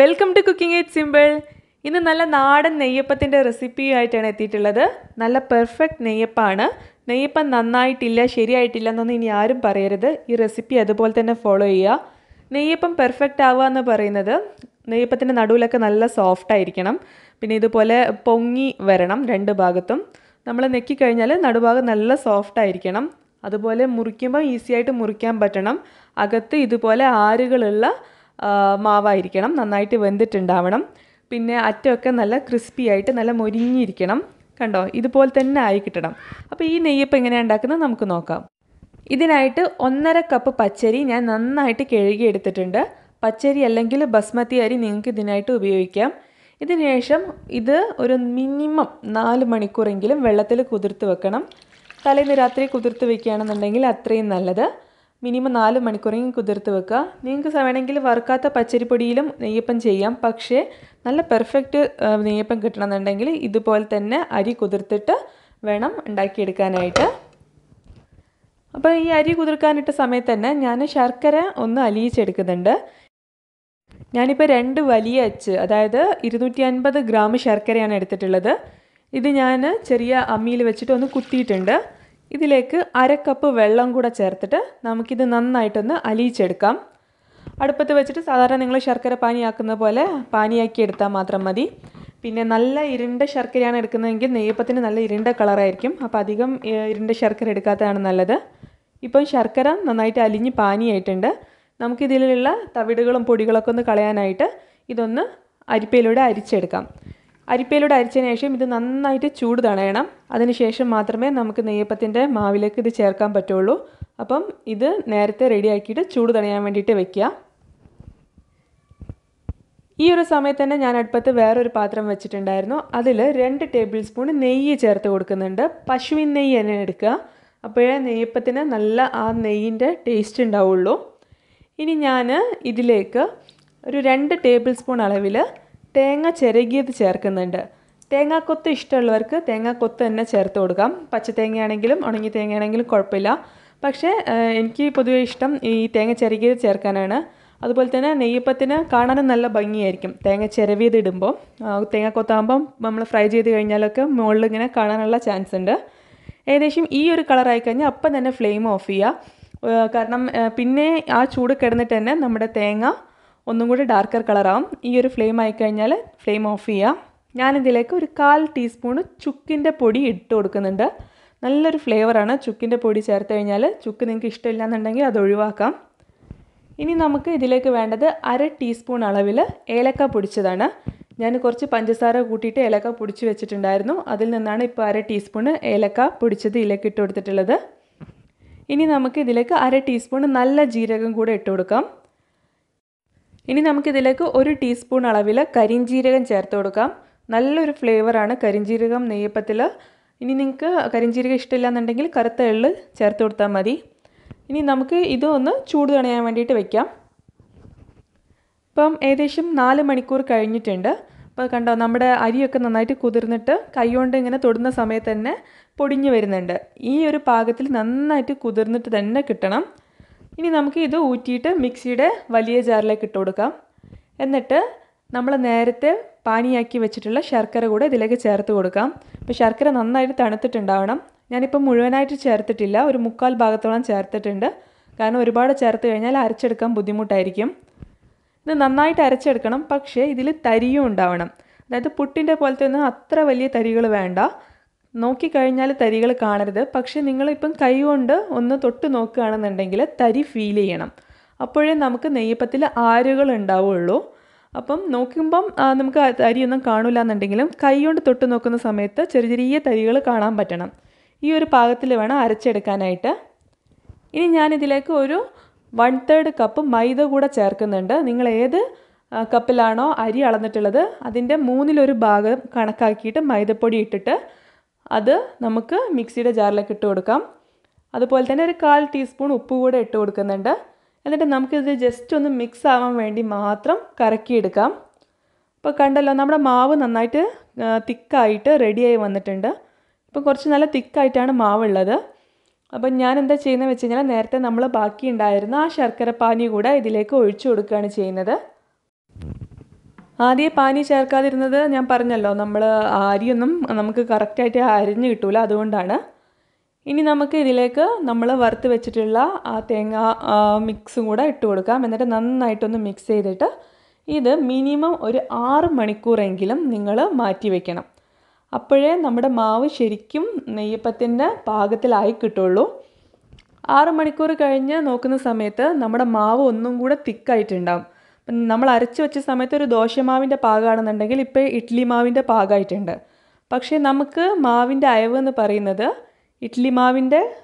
Welcome to cooking it simple ഇന്ന് നല്ല നാടൻ നെയ്യപ്പത്തിന്റെ റെസിപ്പിയായിട്ടാണ് എത്തിയിട്ടുള്ളത്. നല്ല പെർഫെക്റ്റ് നെയ്യപ്പാണ്. നെയ്യപ്പം നന്നായിട്ടില്ല ശരിയായിട്ടില്ല എന്നൊന്നും ഇനി ആരും പറയരുത്. ഈ റെസിപ്പി അതുപോലെ തന്നെ ഫോളോ ചെയ്യുക. നെയ്യപ്പം പെർഫെക്റ്റ് ആവുക എന്ന് പറയുന്നത് നെയ്യപ്പത്തിന്റെ നടുവിലൊക്കെ നല്ല സോഫ്റ്റ് ആയിരിക്കണം. പിന്നെ ഇതുപോലെ പൊങ്ങി വരണം രണ്ട് ഭാഗത്തും. നമ്മൾ നെക്കി കഴിഞ്ഞാൽ നടുഭാഗം നല്ല സോഫ്റ്റ് ആയിരിക്കണം. അതുപോലെ മുറിക്കുമ്പോൾ ഈസിയായിട്ട് മുറിക്കാൻ പറ്റണം. അകത്ത് ഇതുപോലെ ആരുകളുള്ള മാവായിരിക്കണം. നന്നായിട്ട് വെന്തിട്ടുണ്ടാവണം. പിന്നെ അറ്റമൊക്കെ നല്ല ക്രിസ്പി ആയിട്ട് നല്ല മൊരിഞ്ഞിരിക്കണം. കണ്ടോ? ഇതുപോലെ തന്നെ ആയി കിട്ടണം. അപ്പോൾ ഈ നെയ്യപ്പം എങ്ങനെയാണ് ഉണ്ടാക്കുന്നത് നമുക്ക് നോക്കാം. ഇതിനായിട്ട് ഒന്നര കപ്പ് പച്ചരി ഞാൻ നന്നായിട്ട് കഴുകി എടുത്തിട്ടുണ്ട് പച്ചരി അല്ലെങ്കിൽ ബസ്മതി അരി നിങ്ങൾക്ക് ഇതിനായിട്ട് ഉപയോഗിക്കാം. ഇതിനുശേഷം ഇത് ഒരു മിനിമം നാല് മണിക്കൂറെങ്കിലും വെള്ളത്തിൽ കുതിർത്ത് വെക്കണം. തലേന്ന് രാത്രി കുതിർത്ത് വെക്കുകയാണെന്നുണ്ടെങ്കിൽ അത്രയും നല്ലത്. മിനിമം നാല് മണിക്കൂറെങ്കിലും കുതിർത്ത് വെക്കുക. നിങ്ങൾക്ക് വേണമെങ്കിൽ വറുക്കാത്ത പച്ചരിപ്പൊടിയിലും നെയ്യപ്പം ചെയ്യാം. പക്ഷേ നല്ല പെർഫെക്റ്റ് നെയ്യപ്പം കിട്ടണമെന്നുണ്ടെങ്കിൽ ഇതുപോലെ തന്നെ അരി കുതിർത്തിട്ട് വേണം ഉണ്ടാക്കിയെടുക്കാനായിട്ട്. അപ്പോൾ ഈ അരി കുതിർക്കാനിട്ട സമയത്ത് തന്നെ ഞാൻ ശർക്കര ഒന്ന് അലിയിച്ചെടുക്കുന്നുണ്ട്. ഞാനിപ്പോൾ രണ്ട് വലിയ അച്ച് അതായത് ഇരുന്നൂറ്റി അൻപത് ഗ്രാം ശർക്കരയാണ് എടുത്തിട്ടുള്ളത്. ഇത് ഞാൻ ചെറിയ അമ്മിയിൽ വെച്ചിട്ട് ഒന്ന് കുത്തിയിട്ടുണ്ട്. ഇതിലേക്ക് അര കപ്പ് വെള്ളം കൂടെ ചേർത്തിട്ട് നമുക്കിത് നന്നായിട്ടൊന്ന് അലിയിച്ചെടുക്കാം. അടുപ്പത്ത് വെച്ചിട്ട് സാധാരണ നിങ്ങൾ ശർക്കര പാനിയാക്കുന്ന പോലെ പാനിയാക്കി എടുത്താൽ മാത്രം മതി. പിന്നെ നല്ല ഇരുണ്ട ശർക്കരയാണ് എടുക്കുന്നതെങ്കിൽ നെയ്യപ്പത്തിന് നല്ല ഇരുണ്ട കളറായിരിക്കും. അപ്പോൾ അധികം ഇരുണ്ട ശർക്കര എടുക്കാത്തതാണ് നല്ലത്. ഇപ്പം ശർക്കര നന്നായിട്ട് അലിഞ്ഞ് പാനിയായിട്ടുണ്ട്. നമുക്കിതിലുള്ള തവിടുകളും പൊടികളൊക്കെ ഒന്ന് കളയാനായിട്ട് ഇതൊന്ന് അരിപ്പയിലൂടെ അരിച്ചെടുക്കാം. അരിപ്പയിലൂടെ അരിച്ചതിന് ശേഷം ഇത് നന്നായിട്ട് ചൂട് തണയണം അതിനുശേഷം മാത്രമേ നമുക്ക് നെയ്യപ്പത്തിന്റെ മാവിലേക്ക് ഇത് ചേർക്കാൻ പറ്റുള്ളൂ. അപ്പം ഇത് നേരത്തെ റെഡിയാക്കിയിട്ട് ചൂട് തണയാൻ വേണ്ടിയിട്ട് വെക്കുക. ഈ ഒരു സമയത്ത് തന്നെ ഞാൻ അടുപ്പത്ത് വേറൊരു പാത്രം വെച്ചിട്ടുണ്ടായിരുന്നു. അതിൽ രണ്ട് ടേബിൾ സ്പൂൺ നെയ്യ് ചേർത്ത് കൊടുക്കുന്നുണ്ട്. പശുവിൻ നെയ്യ് തന്നെ എടുക്കുക. അപ്പോഴേ നെയ്യപ്പത്തിന് നല്ല ആ നെയ്യിന്റെ ടേസ്റ്റ് ഉണ്ടാവുള്ളൂ. ഇനി ഞാൻ ഇതിലേക്ക് ഒരു രണ്ട് ടേബിൾ സ്പൂൺ അളവിൽ തേങ്ങ ചിരകിയത് ചേർക്കുന്നുണ്ട്. തേങ്ങാക്കൊത്ത് ഇഷ്ടമുള്ളവർക്ക് തേങ്ങാക്കൊത്ത് തന്നെ ചേർത്ത് കൊടുക്കാം. പച്ച തേങ്ങയാണെങ്കിലും ഉണങ്ങി തേങ്ങയാണെങ്കിലും കുഴപ്പമില്ല. പക്ഷേ എനിക്ക് പൊതുവേ ഇഷ്ടം ഈ തേങ്ങ ചിരകിയത് ചേർക്കാനാണ്. അതുപോലെ തന്നെ നെയ്യപ്പത്തിന് കാണാനും നല്ല ഭംഗിയായിരിക്കും. തേങ്ങ ചിരവിയത് ഇടുമ്പോൾ തേങ്ങ കൊത്താകുമ്പം നമ്മൾ ഫ്രൈ ചെയ്ത് കഴിഞ്ഞാലൊക്കെ മുകളിൽ ഇങ്ങനെ കാണാനുള്ള ചാൻസ് ഉണ്ട്. ഏകദേശം ഈ ഒരു കളറായി കഴിഞ്ഞാൽ അപ്പം തന്നെ ഫ്ലെയിം ഓഫ് ചെയ്യുക. കാരണം പിന്നെ ആ ചൂട് കിടന്നിട്ട് തന്നെ നമ്മുടെ തേങ്ങ ഒന്നും കൂടി ഡാർക്കർ കളറാവും ഈ ഒരു ഫ്ലെയിം ആയിക്കഴിഞ്ഞാൽ ഫ്ലെയിം ഓഫ് ചെയ്യാം. ഞാനിതിലേക്ക് ഒരു കാൽ ടീസ്പൂണ് ചുക്കിന്റെ പൊടി ഇട്ട് കൊടുക്കുന്നുണ്ട്. നല്ലൊരു ഫ്ലേവറാണ് ചുക്കിന്റെ പൊടി ചേർത്ത് കഴിഞ്ഞാൽ ചുക്ക് നിങ്ങൾക്ക് ഇഷ്ടമില്ല എന്നുണ്ടെങ്കിൽ അത് ഒഴിവാക്കാം. ഇനി നമുക്ക് ഇതിലേക്ക് വേണ്ടത് അര ടീസ്പൂൺ അളവിൽ ഏലക്ക പൊടിച്ചതാണ്. ഞാൻ കുറച്ച് പഞ്ചസാര കൂട്ടിയിട്ട് ഏലക്ക പൊടിച്ച് വെച്ചിട്ടുണ്ടായിരുന്നു. അതിൽ നിന്നാണ് ഇപ്പോൾ അര ടീസ്പൂൺ ഏലക്ക പൊടിച്ചത് ഇതിലേക്ക് ഇട്ട് കൊടുത്തിട്ടുള്ളത്. ഇനി നമുക്ക് ഇതിലേക്ക് അര ടീസ്പൂൺ നല്ല ജീരകം കൂടെ ഇട്ട് കൊടുക്കാം. ഇനി നമുക്കിതിലേക്ക് ഒരു ടീസ്പൂൺ അളവിൽ കരിഞ്ജീരകം ചേർത്ത് കൊടുക്കാം. നല്ലൊരു ഫ്ലേവറാണ് കരിഞ്ജീരകം നെയ്യപ്പത്തിൽ ഇനി നിങ്ങൾക്ക് കരിഞ്ജീരകം ഇഷ്ടമില്ല എന്നുണ്ടെങ്കിൽ കറുത്ത എള്ള് ചേർത്ത് കൊടുത്താൽ മതി. ഇനി നമുക്ക് ഇതൊന്ന് ചൂട് തണയാൻ വേണ്ടിയിട്ട് വെക്കാം. ഇപ്പം ഏകദേശം നാല് മണിക്കൂർ കഴിഞ്ഞിട്ടുണ്ട്. അപ്പോൾ കണ്ടോ നമ്മുടെ അരിയൊക്കെ നന്നായിട്ട് കുതിർന്നിട്ട് കൈകൊണ്ട് ഇങ്ങനെ തൊടുന്ന സമയത്ത് തന്നെ പൊടിഞ്ഞു വരുന്നുണ്ട്. ഈ ഒരു പാകത്തിൽ നന്നായിട്ട് കുതിർന്നിട്ട് തന്നെ കിട്ടണം. ഇനി നമുക്ക് ഇത് ഊറ്റിയിട്ട് മിക്സിയുടെ വലിയ ജാറിലേക്ക് ഇട്ട് കൊടുക്കാം. എന്നിട്ട് നമ്മൾ നേരത്തെ പാനിയാക്കി വെച്ചിട്ടുള്ള ശർക്കര കൂടെ ഇതിലേക്ക് ചേർത്ത് കൊടുക്കാം. അപ്പോൾ ശർക്കര നന്നായിട്ട് തണുത്തിട്ടുണ്ടാവണം. ഞാനിപ്പോൾ മുഴുവനായിട്ട് ചേർത്തിട്ടില്ല. ഒരു മുക്കാൽ ഭാഗത്തോളം ചേർത്തിട്ടുണ്ട്. കാരണം ഒരുപാട് ചേർത്ത് കഴിഞ്ഞാൽ അരച്ചെടുക്കാൻ ബുദ്ധിമുട്ടായിരിക്കും. ഇത് നന്നായിട്ട് അരച്ചെടുക്കണം. പക്ഷേ ഇതിൽ തരിയും ഉണ്ടാവണം. അതായത് പുട്ടിന്റെ പോലത്തെ ഒന്നും അത്ര വലിയ തരികൾ വേണ്ട. നോക്കിക്കഴിഞ്ഞാൽ തരികൾ കാണരുത്. പക്ഷേ നിങ്ങളിപ്പം കൈ കൊണ്ട് ഒന്ന് തൊട്ട് നോക്കുകയാണെന്നുണ്ടെങ്കിൽ തരി ഫീൽ ചെയ്യണം. അപ്പോഴേ നമുക്ക് നെയ്യപ്പത്തിൽ ആരുകൾ ഉണ്ടാവുള്ളൂ. അപ്പം നോക്കുമ്പം നമുക്ക് തരി തരിയൊന്നും കാണില്ല എന്നുണ്ടെങ്കിലും കൈ കൊണ്ട് തൊട്ട് നോക്കുന്ന സമയത്ത് ചെറിയ ചെറിയ തരികൾ കാണാൻ പറ്റണം. ഈ ഒരു പാകത്തിൽ വേണം അരച്ചെടുക്കാനായിട്ട്. ഇനി ഞാനിതിലേക്ക് ഒരു വൺ തേർഡ് കപ്പ് മൈദ കൂടെ ചേർക്കുന്നുണ്ട്. നിങ്ങൾ ഏത് കപ്പിലാണോ അരി അളന്നിട്ടുള്ളത് അതിന്റെ മൂന്നിലൊരു ഭാഗം കണക്കാക്കിയിട്ട് മൈദപ്പൊടി ഇട്ടിട്ട് അത് നമുക്ക് മിക്സിയുടെ ജാറിലേക്ക് ഇട്ട് കൊടുക്കാം. അതുപോലെ തന്നെ ഒരു കാൽ ടീസ്പൂൺ ഉപ്പ് കൂടെ ഇട്ട് കൊടുക്കുന്നുണ്ട്. എന്നിട്ട് നമുക്കിത് ജസ്റ്റ് ഒന്ന് മിക്സ് ആവാൻ വേണ്ടി മാത്രം കറക്കിയെടുക്കാം. ഇപ്പോൾ കണ്ടല്ലോ നമ്മുടെ മാവ് നന്നായിട്ട് തിക്കായിട്ട് റെഡിയായി വന്നിട്ടുണ്ട്. ഇപ്പം കുറച്ച് നല്ല തിക്കായിട്ടാണ് മാവുള്ളത്. അപ്പം ഞാൻ എന്താ ചെയ്യുന്നത് വെച്ച് കഴിഞ്ഞാൽ നേരത്തെ നമ്മൾ ബാക്കി ഉണ്ടായിരുന്ന ആ ശർക്കര പാനി കൂടെ ഇതിലേക്ക് ഒഴിച്ചു കൊടുക്കുകയാണ് ചെയ്യുന്നത്. ആദ്യം പാനി ചേർക്കാതിരുന്നത് ഞാൻ പറഞ്ഞല്ലോ നമ്മൾ അരിയൊന്നും നമുക്ക് കറക്റ്റായിട്ട് അരിഞ്ഞ് കിട്ടൂല അതുകൊണ്ടാണ്. ഇനി നമുക്ക് ഇതിലേക്ക് നമ്മൾ വറുത്ത് വെച്ചിട്ടുള്ള ആ തേങ്ങ മിക്സും കൂടെ ഇട്ട് കൊടുക്കാം. എന്നിട്ട് നന്നായിട്ടൊന്ന് മിക്സ് ചെയ്തിട്ട് ഇത് മിനിമം ഒരു ആറ് മണിക്കൂറെങ്കിലും നിങ്ങൾ മാറ്റി വെക്കണം. അപ്പോഴേ നമ്മുടെ മാവ് ശരിക്കും നെയ്യപ്പത്തിന്റെ പാകത്തിലായി കിട്ടുള്ളൂ. ആറ് മണിക്കൂർ കഴിഞ്ഞ് നോക്കുന്ന സമയത്ത് നമ്മുടെ മാവ് ഒന്നും കൂടെ തിക്കായിട്ടുണ്ടാവും നമ്മൾ അരച്ച് വെച്ച സമയത്ത് ഒരു ദോശമാവിന്റെ പാകമാണെന്നുണ്ടെങ്കിൽ ഇപ്പോൾ ഇഡ്ഡലി മാവിന്റെ പാകമായിട്ടുണ്ട് പക്ഷേ നമുക്ക് മാവിന്റെ അയവ് എന്ന് പറയുന്നത് ഇഡ്ഡലി മാവിന്റെ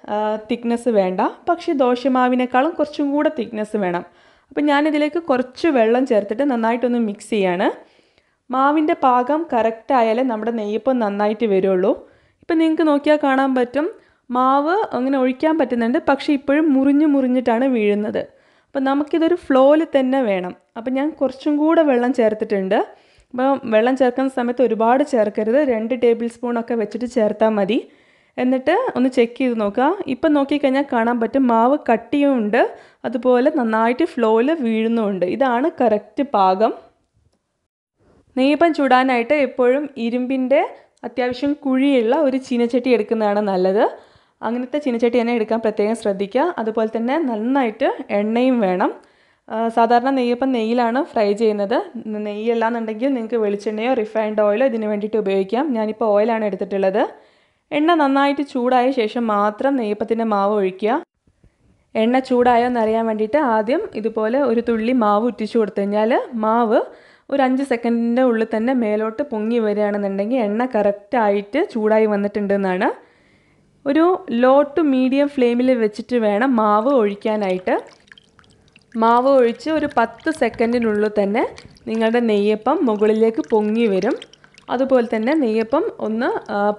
തിക്നെസ് വേണ്ട. പക്ഷേ ദോശമാവിനേക്കാളും കുറച്ചും കൂടെ തിക്നെസ് വേണം. അപ്പം ഞാനിതിലേക്ക് കുറച്ച് വെള്ളം ചേർത്തിട്ട് നന്നായിട്ടൊന്ന് മിക്സ് ചെയ്യാണ്. മാവിന്റെ പാകം കറക്റ്റ് ആയാലേ നമ്മുടെ നെയ്യപ്പം നന്നായിട്ട് വരുള്ളൂ. ഇപ്പം നിങ്ങൾക്ക് നോക്കിയാൽ കാണാൻ പറ്റും. മാവ് അങ്ങനെ ഒഴിക്കാൻ പറ്റുന്നുണ്ട്. പക്ഷേ ഇപ്പോഴും മുറിഞ്ഞ് മുറിഞ്ഞിട്ടാണ് വീഴുന്നത്. അപ്പം നമുക്കിതൊരു ഫ്ലോയിൽ തന്നെ വേണം. അപ്പം ഞാൻ കുറച്ചും കൂടെ വെള്ളം ചേർത്തിട്ടുണ്ട്. അപ്പം വെള്ളം ചേർക്കുന്ന സമയത്ത് ഒരുപാട് ചേർക്കരുത്. രണ്ട് ടേബിൾ സ്പൂണൊക്കെ വെച്ചിട്ട് ചേർത്താൽ മതി. എന്നിട്ട് ഒന്ന് ചെക്ക് ചെയ്ത് നോക്കുക. ഇപ്പം നോക്കിക്കഴിഞ്ഞാൽ കാണാൻ പറ്റും മാവ് കട്ടിയുമുണ്ട് അതുപോലെ നന്നായിട്ട് ഫ്ലോയിൽ വീഴുന്നുമുണ്ട് ഇതാണ് കറക്റ്റ് പാകം. നെയ്യപ്പം ചുടാനായിട്ട് എപ്പോഴും ഇരുമ്പിന്റെ അത്യാവശ്യം കുഴിയുള്ള ഒരു ചീനച്ചട്ടി എടുക്കുന്നതാണ് നല്ലത്. അങ്ങനത്തെ ചീനച്ചട്ടി തന്നെ എടുക്കാൻ പ്രത്യേകം ശ്രദ്ധിക്കുക. അതുപോലെ തന്നെ നന്നായിട്ട് എണ്ണയും വേണം. സാധാരണ നെയ്യപ്പം നെയ്യിലാണ് ഫ്രൈ ചെയ്യുന്നത്. നെയ്യല്ലാന്നുണ്ടെങ്കിൽ നിങ്ങൾക്ക് വെളിച്ചെണ്ണയോ റിഫൈൻഡ് ഓയിലോ ഇതിന് വേണ്ടിയിട്ട് ഉപയോഗിക്കാം. ഞാനിപ്പോൾ ഓയിലാണ് എടുത്തിട്ടുള്ളത്. എണ്ണ നന്നായിട്ട് ചൂടായ ശേഷം മാത്രം നെയ്യപ്പത്തിന്റെ മാവ് ഒഴിക്കുക. എണ്ണ ചൂടായോ എന്നറിയാൻ വേണ്ടിയിട്ട് ആദ്യം ഇതുപോലെ ഒരു തുള്ളി മാവ് ഉറ്റിച്ചു കൊടുത്തു കഴിഞ്ഞാൽ മാവ് ഒരു അഞ്ച് സെക്കൻഡിന്റെ ഉള്ളിൽ തന്നെ മേലോട്ട് പൊങ്ങി വരികയാണെന്നുണ്ടെങ്കിൽ എണ്ണ കറക്റ്റായിട്ട് ചൂടായി വന്നിട്ടുണ്ടെന്നാണ് ഒരു ലോ ടു മീഡിയം ഫ്ലെയിമിൽ വെച്ചിട്ട് വേണം മാവ് ഒഴിക്കാനായിട്ട്. മാവ് ഒഴിച്ച് ഒരു പത്ത് സെക്കൻഡിനുള്ളിൽ തന്നെ നിങ്ങളുടെ നെയ്യപ്പം മുകളിലേക്ക് പൊങ്ങി വരും. അതുപോലെ തന്നെ നെയ്യപ്പം ഒന്ന്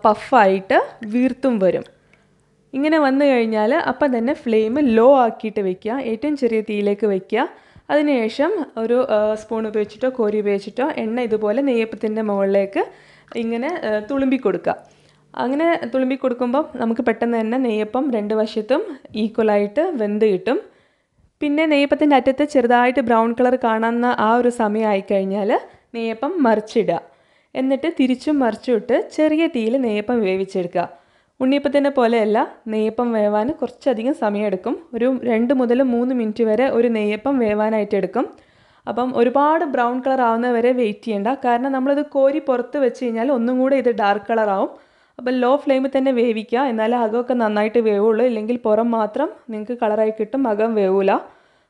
പഫായിട്ട് വീർത്തും വരും. ഇങ്ങനെ വന്നു കഴിഞ്ഞാൽ അപ്പം തന്നെ ഫ്ലെയിം ലോ ആക്കിയിട്ട് വെക്കുക. ഏറ്റവും ചെറിയ തീയിലേക്ക് വെക്കുക. അതിനുശേഷം ഒരു സ്പൂൺ ഉപയോഗിച്ചിട്ടോ കോരി ഉപയോഗിച്ചിട്ടോ എണ്ണ ഇതുപോലെ നെയ്യപ്പത്തിന്റെ മുകളിലേക്ക് ഇങ്ങനെ തുളുമ്പി കൊടുക്കുക. അങ്ങനെ തുളുമ്പി കൊടുക്കുമ്പോൾ നമുക്ക് പെട്ടെന്ന് തന്നെ നെയ്യപ്പം രണ്ട് വശത്തും ഈക്വലായിട്ട് വെന്ത് കിട്ടും. പിന്നെ നെയ്യപ്പത്തിന്റെ അറ്റത്ത് ചെറുതായിട്ട് ബ്രൗൺ കളർ കാണുന്ന ആ ഒരു സമയമായി കഴിഞ്ഞാൽ നെയ്യപ്പം മറിച്ചിടുക. എന്നിട്ട് തിരിച്ചും മറിച്ചിട്ട് ചെറിയ തീയിൽ നെയ്യപ്പം വേവിച്ചെടുക്കുക. ഉണ്ണിയപ്പത്തിന്റെ പോലെയല്ല നെയ്യപ്പം വേവാൻ കുറച്ചധികം സമയമെടുക്കും. ഒരു രണ്ട് മുതൽ മൂന്ന് മിനിറ്റ് വരെ ഒരു നെയ്യപ്പം വേവാനായിട്ട് എടുക്കും. അപ്പം ഒരുപാട് ബ്രൗൺ കളർ ആവുന്നവരെ വെയിറ്റ് ചെയ്യേണ്ട. കാരണം നമ്മളിത് കോരി പുറത്ത് വെച്ച് കഴിഞ്ഞാൽ ഒന്നും കൂടെ ഇത് ഡാർക്ക് കളറാവും അപ്പം ലോ ഫ്ലെയിമിൽ തന്നെ വേവിക്കുക. എന്നാലേ അകമൊക്കെ നന്നായിട്ട് വേവുള്ളൂ. ഇല്ലെങ്കിൽ പുറം മാത്രം നിങ്ങൾക്ക് കളറായി കിട്ടും. അകം വേവില്ല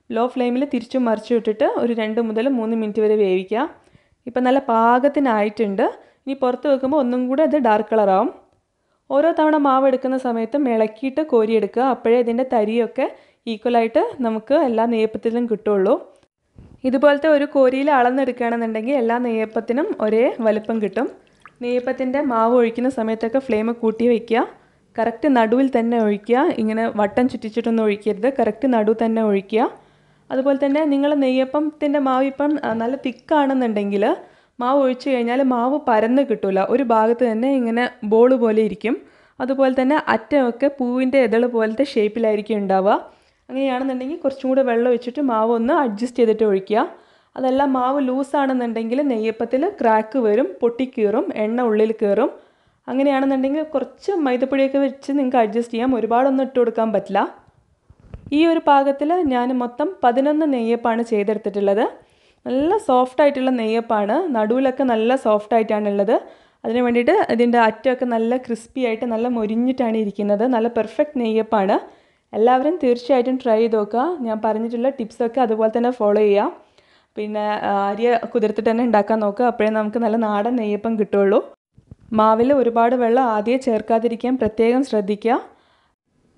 ലോ ഫ്ലെയിമിൽ തിരിച്ചും മറിച്ചും ഇട്ടിട്ട് ഒരു രണ്ട് മുതൽ മൂന്ന് മിനിറ്റ് വരെ വേവിക്കുക. ഇപ്പം നല്ല പാകത്തിനായിട്ടുണ്ട്. ഇനി പുറത്ത് വെക്കുമ്പോൾ ഒന്നും കൂടെ അത് ഡാർക്ക് കളറാവും ഓരോ തവണ മാവ് എടുക്കുന്ന സമയത്തും ഇളക്കിയിട്ട് കോരിയെടുക്കുക അപ്പോഴേ ഇതിന്റെ തരിയൊക്കെ ഈക്വലായിട്ട് നമുക്ക് എല്ലാ നെയ്യപ്പത്തിലും കിട്ടുള്ളൂ. ഇതുപോലത്തെ ഒരു കോരിയിൽ അളന്നെടുക്കുകയാണെന്നുണ്ടെങ്കിൽ എല്ലാ നെയ്യപ്പത്തിനും ഒരേ വലുപ്പം കിട്ടും. നെയ്യപ്പത്തിന്റെ മാവ് ഒഴിക്കുന്ന സമയത്തൊക്കെ ഫ്ലെയിം കൂട്ടി വയ്ക്കുക കറക്റ്റ് നടുവിൽ തന്നെ ഒഴിക്കുക. ഇങ്ങനെ വട്ടം ചുറ്റിച്ചിട്ടൊന്നും ഒഴിക്കരുത്. കറക്റ്റ് നടുവ് തന്നെ ഒഴിക്കുക. അതുപോലെ തന്നെ നിങ്ങൾ നെയ്യപ്പത്തിന്റെ മാവ് ഇപ്പം നല്ല തിക്കാണെന്നുണ്ടെങ്കിൽ മാവ് ഒഴിച്ചു കഴിഞ്ഞാൽ മാവ് പരന്ന് കിട്ടില്ല ഒരു ഭാഗത്ത് തന്നെ ഇങ്ങനെ ബോൾ പോലെ ഇരിക്കും. അതുപോലെ തന്നെ അറ്റമൊക്കെ പൂവിന്റെ ഇതൾ പോലത്തെ ഷേപ്പിലായിരിക്കും ഉണ്ടാവുക. അങ്ങനെയാണെന്നുണ്ടെങ്കിൽ കുറച്ചും കൂടെ വെള്ളം ഒഴിച്ചിട്ട് മാവ് ഒന്ന് അഡ്ജസ്റ്റ് ചെയ്തിട്ട് ഒഴിക്കുക. അതല്ല മാവ് ലൂസാണെന്നുണ്ടെങ്കിൽ നെയ്യപ്പത്തിൽ ക്രാക്ക് വരും പൊട്ടിക്കീറും എണ്ണ ഉള്ളിൽ കയറും അങ്ങനെയാണെന്നുണ്ടെങ്കിൽ കുറച്ച് മൈദപ്പൊടിയൊക്കെ വെച്ച് നിങ്ങൾക്ക് അഡ്ജസ്റ്റ് ചെയ്യാം. ഒരുപാടൊന്നും ഇട്ട് കൊടുക്കാൻ പറ്റില്ല. ഈ ഒരു പാകത്തിൽ ഞാൻ മൊത്തം പതിനൊന്ന് നെയ്യപ്പാണ് ചെയ്തെടുത്തിട്ടുള്ളത്. നല്ല സോഫ്റ്റ് ആയിട്ടുള്ള നെയ്യപ്പാണ്. നടുവിലൊക്കെ നല്ല സോഫ്റ്റ് ആയിട്ടാണുള്ളത് അതിന് വേണ്ടിയിട്ട് ഇതിന്റെ അറ്റമൊക്കെ നല്ല ക്രിസ്പി ആയിട്ട് നല്ല മൊരിഞ്ഞിട്ടാണ് ഇരിക്കുന്നത്. നല്ല പെർഫെക്റ്റ് നെയ്യപ്പാണ്. എല്ലാവരും തീർച്ചയായിട്ടും ട്രൈ ചെയ്ത് നോക്കുക. ഞാൻ പറഞ്ഞിട്ടുള്ള ടിപ്സൊക്കെ അതുപോലെ തന്നെ ഫോളോ ചെയ്യുക പിന്നെ അരി കുതിർത്തിട്ട് തന്നെ ഉണ്ടാക്കാൻ നോക്കുക അപ്പോഴേ നമുക്ക് നല്ല നാടൻ നെയ്യപ്പം കിട്ടുള്ളൂ. മാവിൽ ഒരുപാട് വെള്ളം ആദ്യം ചേർക്കാതിരിക്കാൻ പ്രത്യേകം ശ്രദ്ധിക്കുക.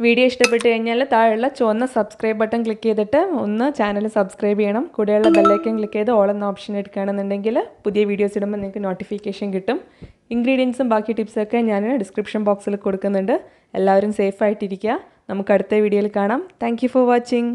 വീഡിയോ ഇഷ്ടപ്പെട്ട് കഴിഞ്ഞാൽ താഴെയുള്ള ചുവന്ന സബ്സ്ക്രൈബ് ബട്ടൺ ക്ലിക്ക് ചെയ്തിട്ട് ഒന്ന് ചാനൽ സബ്സ്ക്രൈബ് ചെയ്യണം. കൂടെയുള്ള ബെല്ലൈക്കൻ ക്ലിക്ക് ചെയ്ത് ഓൾ എന്ന ഓപ്ഷൻ എടുക്കുകയാണെന്നുണ്ടെങ്കിൽ പുതിയ വീഡിയോസ് ഇടുമ്പോൾ നിങ്ങൾക്ക് നോട്ടിഫിക്കേഷൻ കിട്ടും. ഇൻഗ്രീഡിയൻസും ബാക്കി ടിപ്സൊക്കെ ഞാൻ ഡിസ്ക്രിപ്ഷൻ ബോക്സിൽ കൊടുക്കുന്നുണ്ട്. എല്ലാവരും സേഫായിട്ടിരിക്കുക നമുക്ക് അടുത്ത വീഡിയോയിൽ കാണാം. Thank for watching